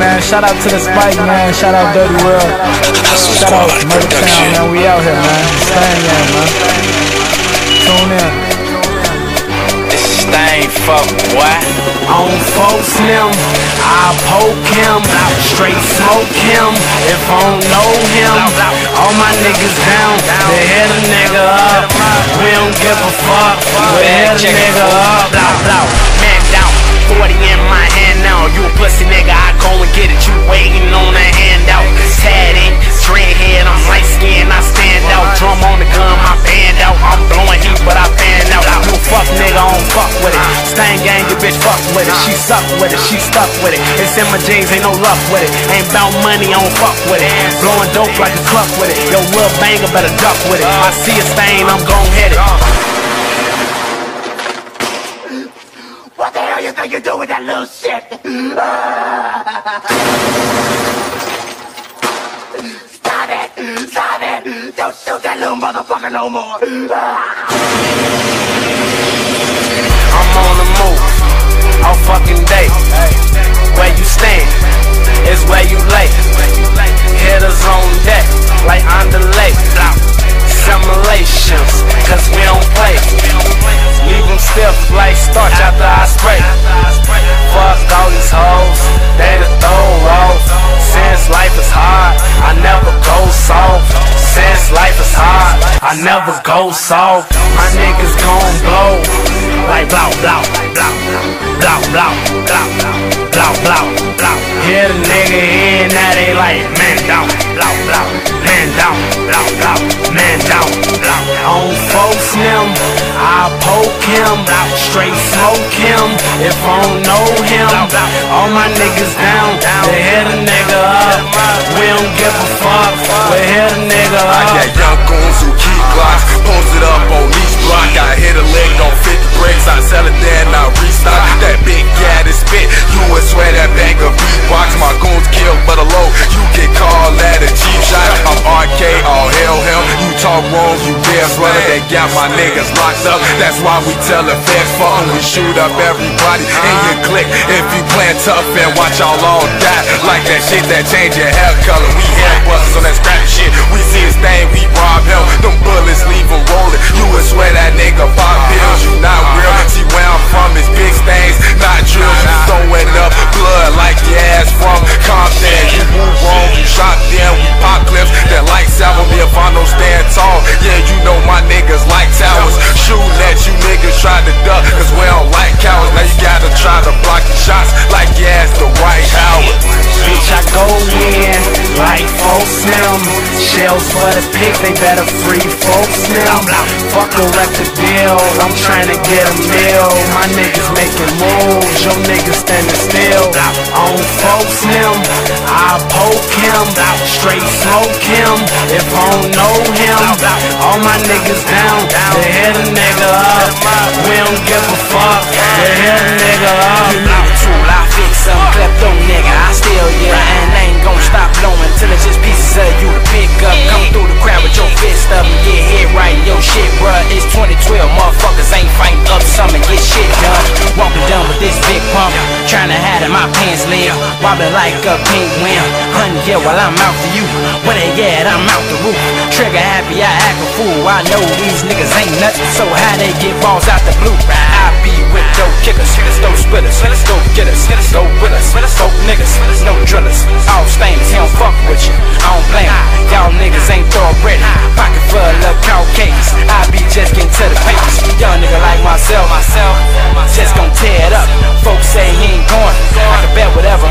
man. Shout out to the Spike, man. Shout out Dirty World. Shout out Murder Town, man. We out here, man. Staying in, man. Tune in. This stain fuck boy. On folks him, I poke him, straight smoke him. If I don't know him, all my niggas down, they hit a nigga up. We don't give a fuck, we hit a nigga up. Blah blah, man down, 40 in my hand now. You a pussy nigga, I go and get it. You waiting on a handout. Tad in, dread head, I'm light skinned, I stand out. Drum on the gun, my band out. I'm blowing heat, but I fan out. You fuck nigga, I don't fuck with it. Stain gang, your bitch fuck with it. She suck with it, she stuck with it. It's in my jeans, ain't no luck with it. Ain't bout money, I don't fuck with it. Blowing dope like a cluck with it. Yo, little banger better duck with it. I see a stain, I'm gon' hit it. What the hell you think you do with that little shit? Stop it! Stop it! Don't shoot that little motherfucker no more! I'm on the move all fucking day. I never go soft. My niggas gon' blow like blow, blow, blow, blow, blow, blow, blow, blow, blow. Hit a nigga in, now they like man down, blow, blow, man down, blow, blow, man down, blow. On folks him, I poke him, straight smoke him. If I don't know him, all my niggas down, they hit a nigga up. We don't give a fuck, we hit a nigga up. Sell it I restock. That big cat is spit You would swear that bag of beatbox My goons kill for the low You can call that a cheap shot. I'm RK, all hell hell. You talk wrong, you dare brother They got my niggas locked up. That's why we tell the feds fuck 'em. We shoot up everybody in your clique. If you playing tough and watch y'all all die. Like that shit that change your hair color. We hair busters on that scrap shit. We see his thing, we rob him Them bullets leave him rolling. You would swear Stand. Folks them. Shells for the pigs, they better free folks them. Fuck a record deal, I'm trying to get a meal. My niggas making moves, your niggas standing still. On folks them, I poke him, straight smoke him. If I don't know him, all my niggas down, they hit a nigga up. We don't give a fuck, they hit a nigga up. Wobbling like a penguin. Honey, yeah, well, I'm out for you. When they get, I'm out the roof. Trigger happy, I act a fool. I know these niggas ain't nothing, so how they get balls out the blue? I be with dope kickers, those spitters, dope getters, go with us, dope niggas, no drillers. All stains, he don't fuck with you. I don't blame you. Y'all niggas ain't thoroughbred. Pocket full of cow cases. I be just getting to the papers. Young nigga like myself, myself, just gon' tear it up. Folks say he ain't going. I can bet whatever